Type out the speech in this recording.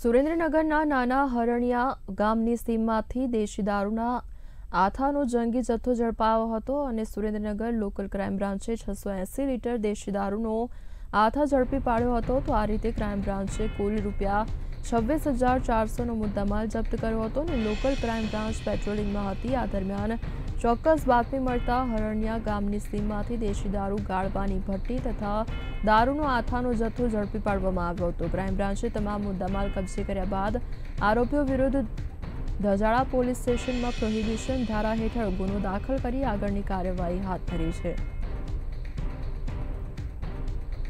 સુરેન્દ્રનગરના નાના હરણિયા ગામની સીમમાંથી દેશી દારૂના આથાનો જંગી જથ્થો ઝડપાયો હતો અને સુરેન્દ્રનગર લોકલ ક્રાઇમ બ્રાન્ચે છસો એંસી લીટર દેશી દારૂનો આથા ઝડપી પાડ્યો હતો તો આ રીતે ક્રાઇમ બ્રાન્ચે કુલ રૂપિયા છવ્વીસ હજાર ચારસોનો મુદ્દામાલ જપ્ત કર્યો હતો અને લોકલ ક્રાઇમ બ્રાન્ચ પેટ્રોલિંગમાં હતી. આ દરમિયાન ચોક્કસ બાતમી મળતા હરણિયા ગામની સીમમાંથી દેશી દારૂ ગાળવાની ભઠ્ઠી તથા દારૂનો આથાનો જથ્થો ઝડપી પાડવામાં આવ્યો હતો. ક્રાઇમ બ્રાન્ચે તમામ મુદ્દામાલ કબજે કર્યા બાદ આરોપીઓ વિરુદ્ધ ધજાળા પોલીસ સ્ટેશનમાં પ્રોહિબિશન ધારા હેઠળ ગુનો દાખલ કરી આગળની કાર્યવાહી હાથ ધરી છે.